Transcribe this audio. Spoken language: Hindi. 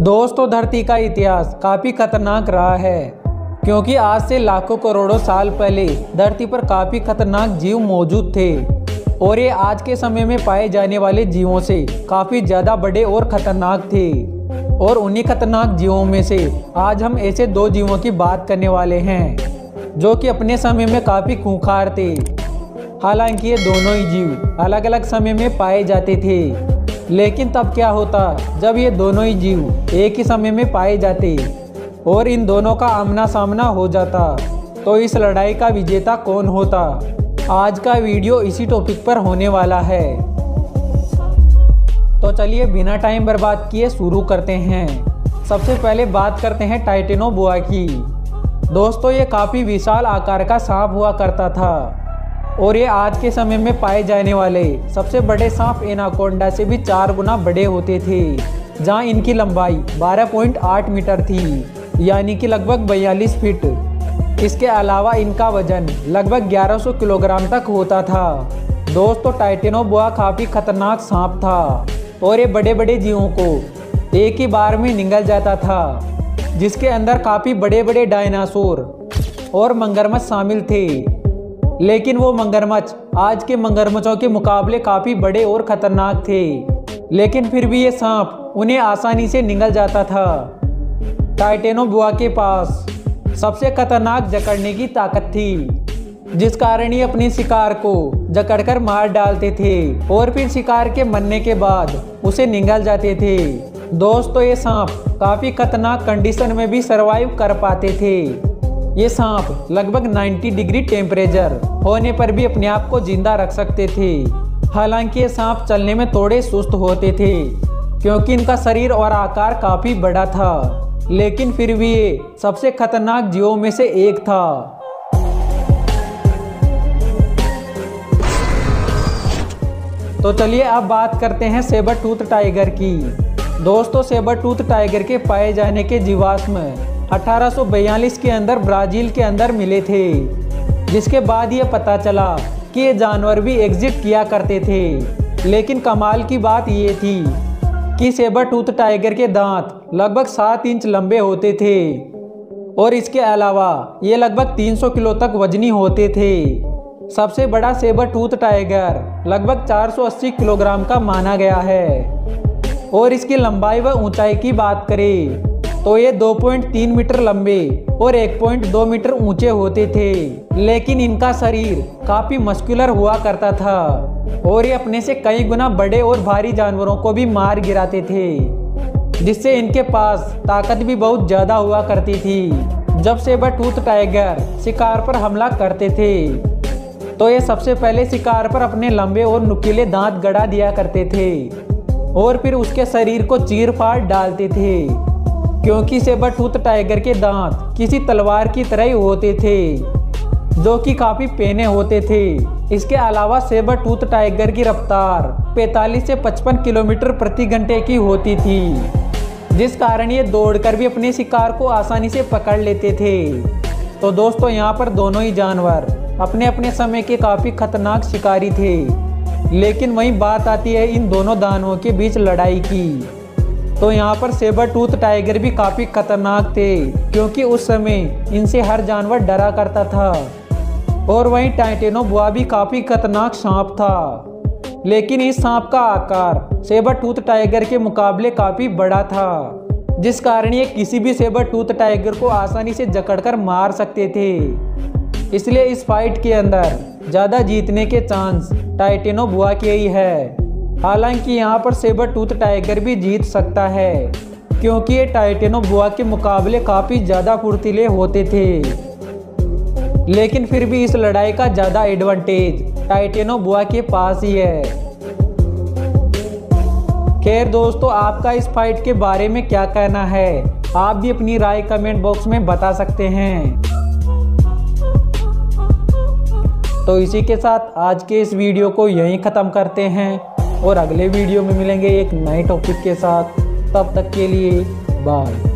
दोस्तों, धरती का इतिहास काफ़ी खतरनाक रहा है, क्योंकि आज से लाखों करोड़ों साल पहले धरती पर काफ़ी खतरनाक जीव मौजूद थे, और ये आज के समय में पाए जाने वाले जीवों से काफ़ी ज़्यादा बड़े और ख़तरनाक थे। और उन्हीं खतरनाक जीवों में से आज हम ऐसे दो जीवों की बात करने वाले हैं, जो कि अपने समय में काफ़ी खूंखार थे। हालाँकि ये दोनों ही जीव अलग अलग समय में पाए जाते थे। लेकिन तब क्या होता, जब ये दोनों ही जीव एक ही समय में पाए जाते और इन दोनों का आमना सामना हो जाता तो इस लड़ाई का विजेता कौन होता? आज का वीडियो इसी टॉपिक पर होने वाला है। तो चलिए बिना टाइम बर्बाद किए शुरू करते हैं। सबसे पहले बात करते हैं टाइटेनो बुआ की दोस्तों, ये काफ़ी विशाल आकार का सांप हुआ करता था। और ये आज के समय में पाए जाने वाले सबसे बड़े सांप एनाकोंडा से भी चार गुना बड़े होते थे, जहाँ इनकी लंबाई 12.8 मीटर थी, यानी कि लगभग 42 फीट। इसके अलावा इनका वज़न लगभग 1100 किलोग्राम तक होता था। दोस्तों टाइटेनो बुआ काफ़ी खतरनाक सांप था और ये बड़े बड़े जीवों को एक ही बार में निगल जाता था, जिसके अंदर काफ़ी बड़े बड़े डायनासोर और मगरमच्छ शामिल थे। लेकिन वो मगरमच्छ, आज के मगरमच्छों के मुकाबले काफ़ी बड़े और ख़तरनाक थे। लेकिन फिर भी ये सांप उन्हें आसानी से निगल जाता था। टाइटेनो बुआ के पास सबसे खतरनाक जकड़ने की ताकत थी, जिस कारण ये अपने शिकार को जकड़कर मार डालते थे और फिर शिकार के मरने के बाद उसे निगल जाते थे। दोस्तों, ये सांप काफ़ी खतरनाक कंडीशन में भी सरवाइव कर पाते थे। ये सांप लगभग 90 डिग्री टेम्परेचर होने पर भी अपने आप को ज़िंदा रख सकते थे। हालाँकि ये सांप चलने में थोड़े सुस्त होते थे, क्योंकि इनका शरीर और आकार काफ़ी बड़ा था। लेकिन फिर भी ये सबसे खतरनाक जीवों में से एक था। तो चलिए अब बात करते हैं सेबर टूथ टाइगर की। दोस्तों सेबर टूथ टाइगर के पाए जाने के जीवाश्म। 1842 के अंदर ब्राज़ील के अंदर मिले थे, जिसके बाद ये पता चला कि ये जानवर भी एग्जिट किया करते थे। लेकिन कमाल की बात ये थी कि सेबर टूथ टाइगर के दांत लगभग सात इंच लंबे होते थे, और इसके अलावा ये लगभग 300 किलो तक वजनी होते थे। सबसे बड़ा सेबर टूथ टाइगर लगभग 480 किलोग्राम का माना गया है। और इसकी लंबाई व ऊंचाई की बात करें तो ये 2.3 मीटर लंबे और 1.2 मीटर ऊँचे होते थे। लेकिन इनका शरीर काफ़ी मस्कुलर हुआ करता था और ये अपने से कई गुना बड़े और भारी जानवरों को भी मार गिराते थे, जिससे इनके पास ताकत भी बहुत ज़्यादा हुआ करती थी, जब से वह टूथ टाइगर शिकार पर हमला करते थे। तो ये सबसे पहले शिकार पर अपने लंबे और नुकीले दांत गड़ा दिया करते थे और फिर उसके शरीर को चीर फाड़ डालते थे। क्योंकि सेबर टूथ टाइगर के दांत किसी तलवार की तरह ही होते थे, जो कि काफ़ी पेने होते थे। इसके अलावा सेबर टूथ टाइगर की रफ्तार 45 से 55 किलोमीटर प्रति घंटे की होती थी, जिस कारण ये दौड़कर भी अपने शिकार को आसानी से पकड़ लेते थे। तो दोस्तों, यहाँ पर दोनों ही जानवर अपने अपने समय के काफ़ी खतरनाक शिकारी थे, लेकिन वही बात आती है इन दोनों दानवों के बीच लड़ाई की। तो यहाँ पर सेबर टूथ टाइगर भी काफ़ी खतरनाक थे, क्योंकि उस समय इनसे हर जानवर डरा करता था। और वहीं टाइटेनो बुआ भी काफ़ी खतरनाक सांप था। लेकिन इस सांप का आकार सेबर टूथ टाइगर के मुकाबले काफ़ी बड़ा था, जिस कारण ये किसी भी सेबर टूथ टाइगर को आसानी से जकड़कर मार सकते थे। इसलिए इस फाइट के अंदर ज़्यादा जीतने के चांस टाइटेनो बुआ के ही है। हालाँकि यहाँ पर सेबर टूथ टाइगर भी जीत सकता है, क्योंकि ये टाइटेनो बुआ के मुकाबले काफ़ी ज़्यादा फुर्तीले होते थे। लेकिन फिर भी इस लड़ाई का ज़्यादा एडवांटेज टाइटेनो बुआ के पास ही है। खैर दोस्तों, आपका इस फाइट के बारे में क्या कहना है? आप भी अपनी राय कमेंट बॉक्स में बता सकते हैं। तो इसी के साथ आज के इस वीडियो को यहीं ख़त्म करते हैं। और अगले वीडियो में मिलेंगे एक नए टॉपिक के साथ। तब तक के लिए बाय